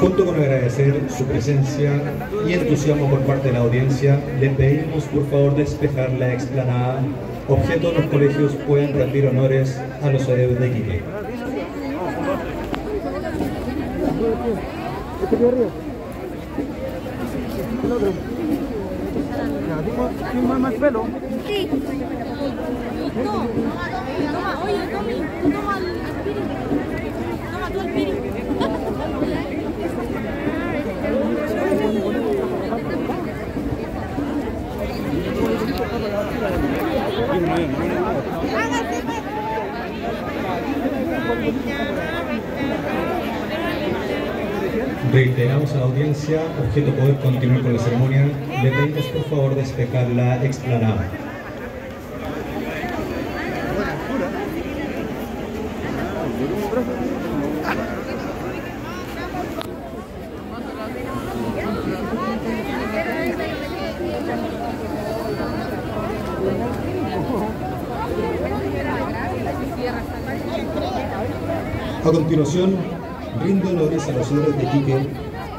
Junto con agradecer su presencia y entusiasmo por parte de la audiencia, le pedimos por favor despejar la explanada, objeto de los colegios puedan rendir honores a los héroes de Quique el espíritu. Toma tú el espíritu. Reiteramos a la audiencia, objeto poder continuar con la ceremonia, le pedimos por favor despejar la explanada. A continuación, rindo honores a los héroes de Quique,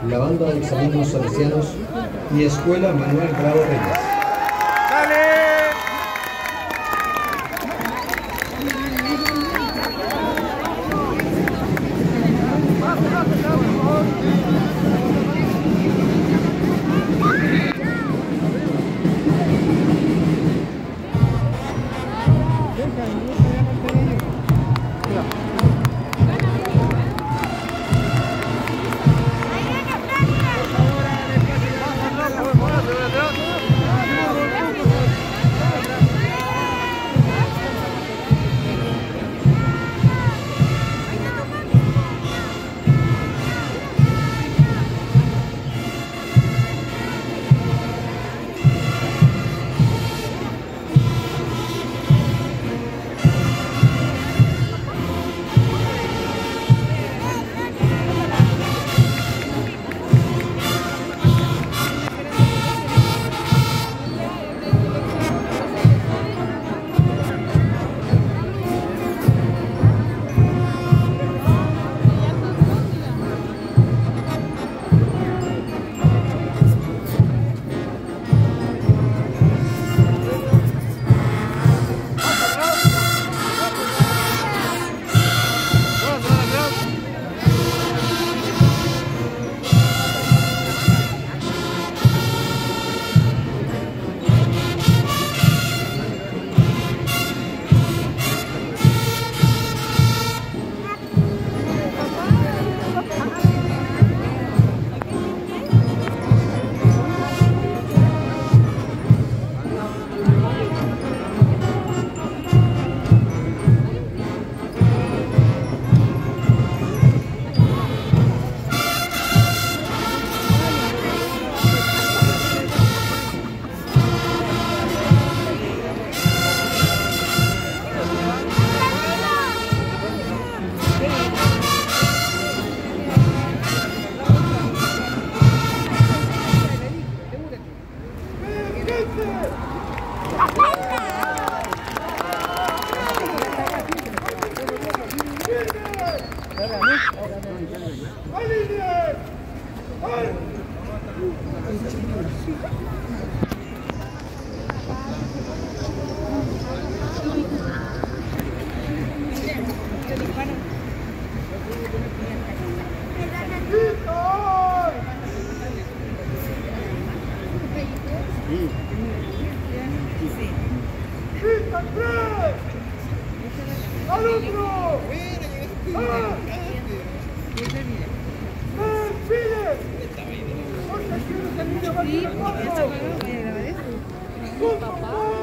la banda de exalumnos salesianos y Escuela Manuel Bravo Reyes. ¡Dale! ¡Al otro! ¡Ah! ¡Porque eh, quiero